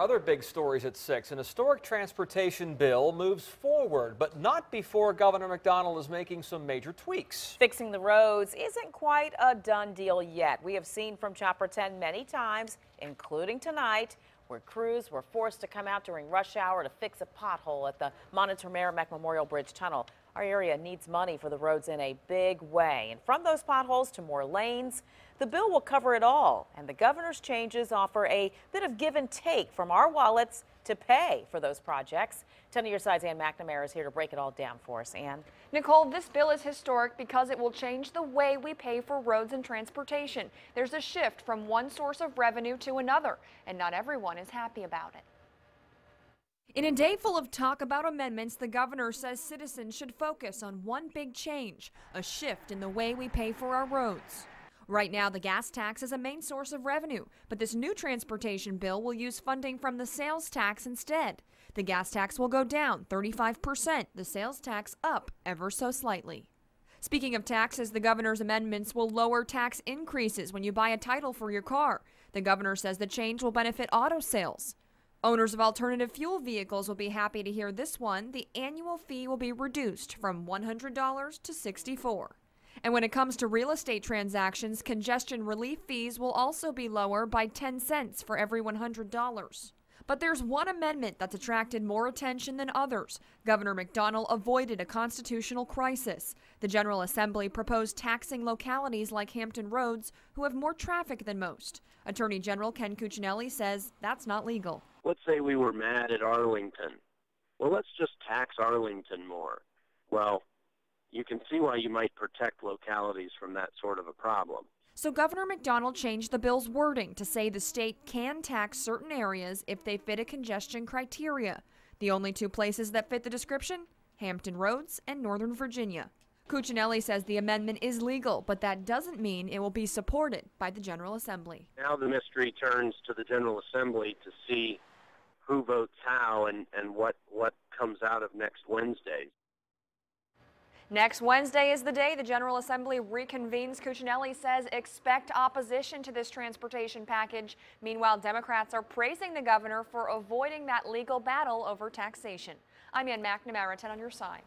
Other big stories at 6. An historic transportation bill moves forward, but not before Governor McDonnell is making some major tweaks. Fixing the roads isn't quite a done deal yet. We have seen from Chopper 10 many times, including tonight, where crews were forced to come out during rush hour to fix a pothole at the Monitor Merrimac Memorial Bridge Tunnel. Our area needs money for the roads in a big way. And from those potholes to more lanes, the bill will cover it all. And the governor's changes offer a bit of give and take from our wallets to pay for those projects. 10 of your sides, Anne McNamara is here to break it all down for us. Anne. Nicole, this bill is historic because it will change the way we pay for roads and transportation. There's a shift from one source of revenue to another, and not everyone is happy about it. In a day full of talk about amendments, the governor says citizens should focus on one big change a shift in the way we pay for our roads. Right now, the gas tax is a main source of revenue, but this new transportation bill will use funding from the sales tax instead. The gas tax will go down 35%, the sales tax up ever so slightly. Speaking of taxes, the governor's amendments will lower tax increases when you buy a title for your car. The governor says the change will benefit auto sales. Owners of alternative fuel vehicles will be happy to hear this one. The annual fee will be reduced from $100 to $64. And when it comes to real estate transactions, congestion relief fees will also be lower by 10 cents for every $100. But there's one amendment that's attracted more attention than others. Governor McDonnell avoided a constitutional crisis. The General Assembly proposed taxing localities like Hampton Roads, who have more traffic than most. Attorney General Ken Cuccinelli says that's not legal let's say we were mad at Arlington. Well, let's just tax Arlington more. Well, you can see why you might protect localities from that sort of a problem. So Governor McDonnell changed the bill's wording to say the state can tax certain areas if they fit a congestion criteria. The only two places that fit the description? Hampton Roads and Northern Virginia. Cuccinelli says the amendment is legal, but that doesn't mean it will be supported by the General Assembly. Now the mystery turns to the General Assembly to see who votes how and, and what, what comes out of next Wednesday. Next Wednesday is the day the General Assembly reconvenes. Cuccinelli says expect opposition to this transportation package. Meanwhile, Democrats are praising the governor for avoiding that legal battle over taxation. I'm Anne McNamara, 10 on your side.